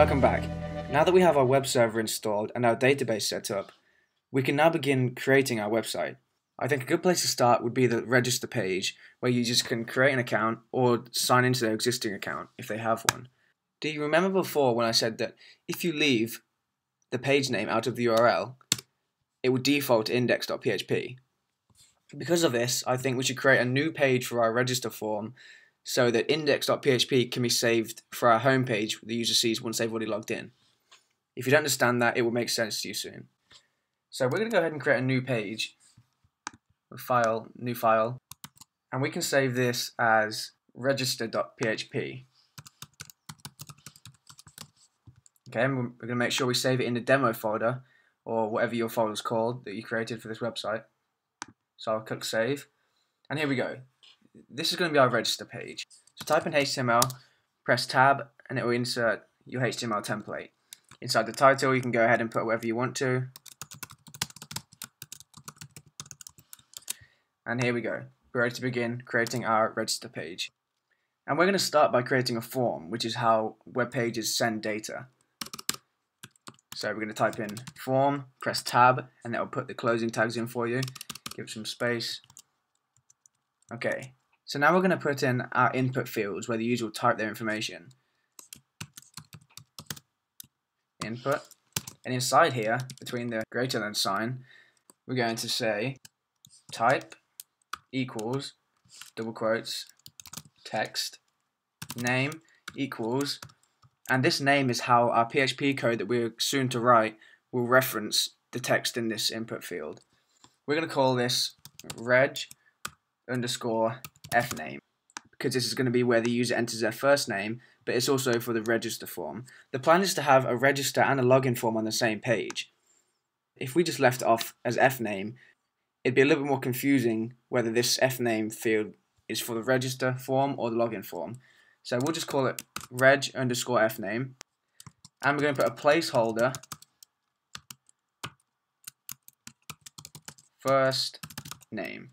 welcome back. Now that we have our web server installed and our database set up, we can now begin creating our website. I think a good place to start would be the register page, where users can create an account or sign into their existing account if they have one. Do you remember before when I said that if you leave the page name out of the URL, it would default to index.php? Because of this, I think we should create a new page for our register form so that index.php can be saved for our home page the user sees once they've already logged in. If you don't understand that, it will make sense to you soon. So we're going to go ahead and create a new page, a file, new file, and we can save this as register.php. Okay, and we're going to make sure we save it in the demo folder, or whatever your folder is called that you created for this website. So I'll click save, and here we go this is going to be our register page. So type in HTML, press tab, and it will insert your HTML template. Inside the title, you can go ahead and put whatever you want to. And here we go. We're ready to begin creating our register page. And we're going to start by creating a form, which is how web pages send data. So we're going to type in form, press tab, and that will put the closing tags in for you. Give some space. Okay, so now we're going to put in our input fields where the user will type their information. Input. And inside here, between the greater than sign, we're going to say type equals, double quotes, text, name equals, and this name is how our PHP code that we're soon to write will reference the text in this input field. We're going to call this reg underscore fname because this is going to be where the user enters their first name, but it's also for the register form. The plan is to have a register and a login form on the same page. If we just left off as fname, it'd be a little bit more confusing whether this fname field is for the register form or the login form. So we'll just call it reg underscore fname, and we're going to put a placeholder first name,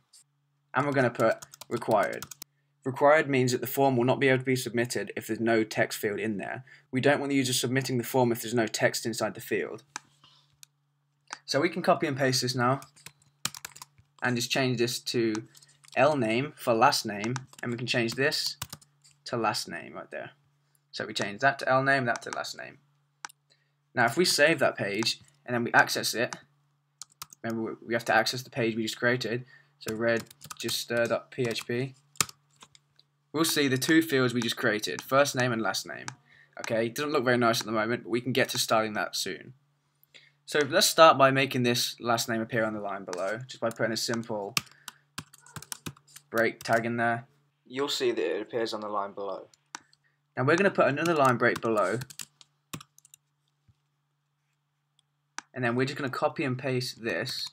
and we're going to put required. Required means that the form will not be able to be submitted if there's no text field in there. We don't want the user submitting the form if there's no text inside the field. So we can copy and paste this now and just change this to L name for last name and we can change this to last name right there. So we change that to L name, that to last name. Now if we save that page and then we access it, remember we have to access the page we just created, so red just stirred up PHP. We'll see the two fields we just created, first name and last name. Okay, it doesn't look very nice at the moment, but we can get to styling that soon. So let's start by making this last name appear on the line below, just by putting a simple break tag in there. You'll see that it appears on the line below. Now we're going to put another line break below, and then we're just going to copy and paste this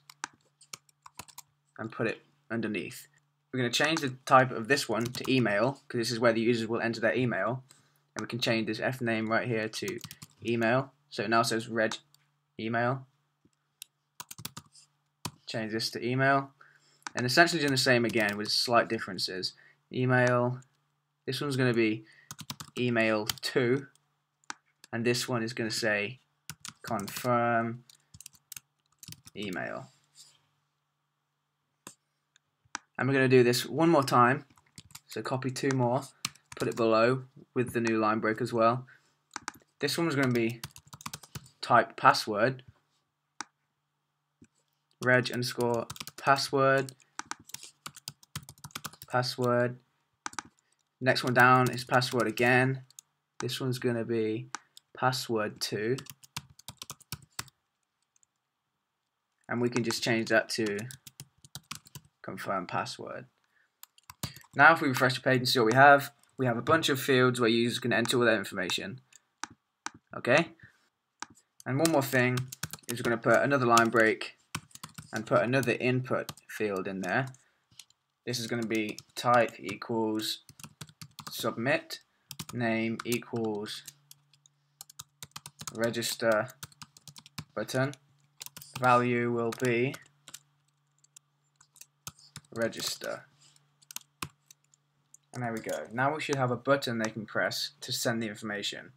and put it underneath. We're going to change the type of this one to email because this is where the users will enter their email. And we can change this f name right here to email. So it now says reg email. Change this to email. And essentially doing the same again with slight differences. Email this one's going to be email to and this one is going to say confirm email and we're going to do this one more time. So copy two more, put it below with the new line break as well. This one's going to be type password, reg underscore password, password. Next one down is password again. This one's going to be password 2. And we can just change that to confirm password. Now if we refresh the page and see what we have, we have a bunch of fields where users can enter all their information. Okay? And one more thing is we're going to put another line break and put another input field in there. This is going to be type equals submit, name equals register button, value will be register. And there we go. Now we should have a button they can press to send the information.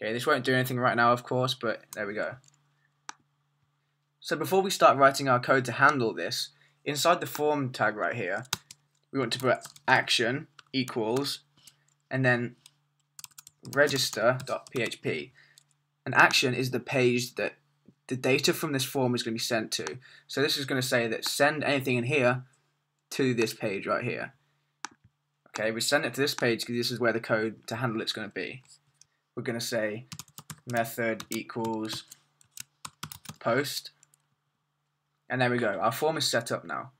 Okay, this won't do anything right now, of course, but there we go. So before we start writing our code to handle this, inside the form tag right here, we want to put action equals, and then register.php. An action is the page that the data from this form is going to be sent to. So this is going to say that send anything in here to this page right here. Okay, we send it to this page because this is where the code to handle it's going to be. We're going to say method equals post. And there we go. Our form is set up now.